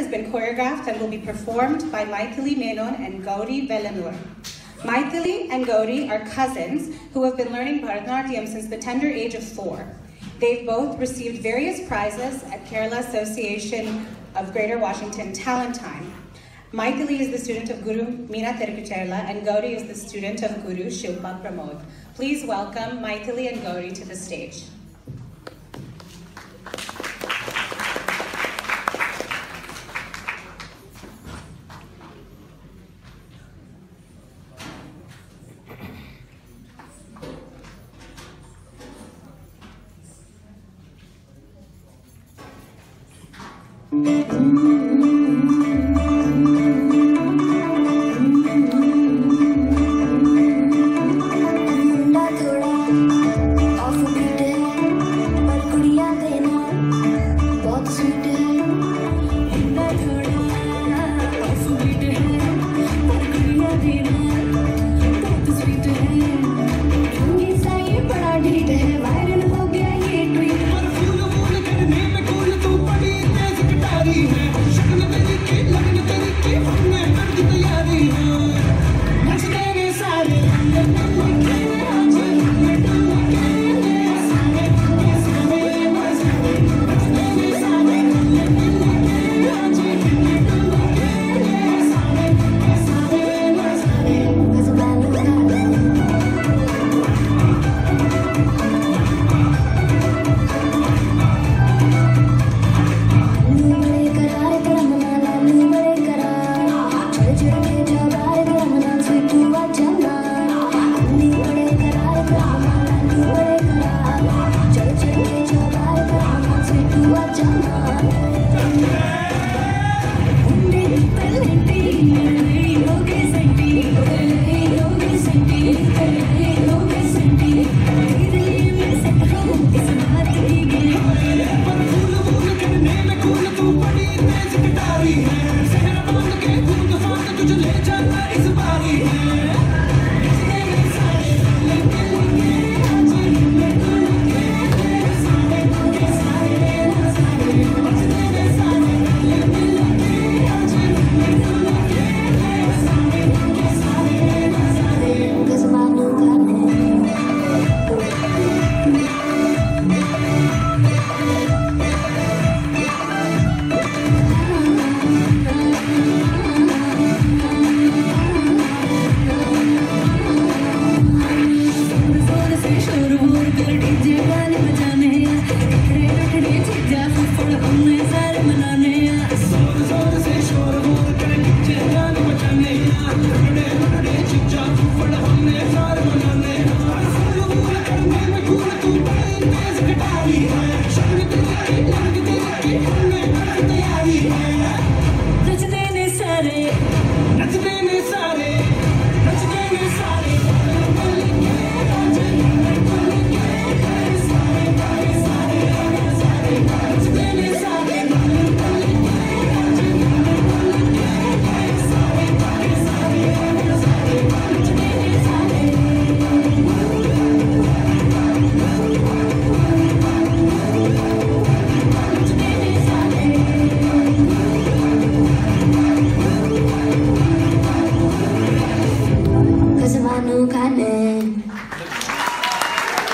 has been choreographed and will be performed by Mythili Menon and Gauri Velanur. Mythili and Gauri are cousins who have been learning Bharatanatyam since the tender age of four. They've both received various prizes at Kerala Association of Greater Washington Talent Time. Mythili is the student of Guru Meena Terukucherla and Gauri is the student of Guru Shilpa Pramod. Please welcome Mythili and Gauri to the stage. Mm-hmm. Thank you.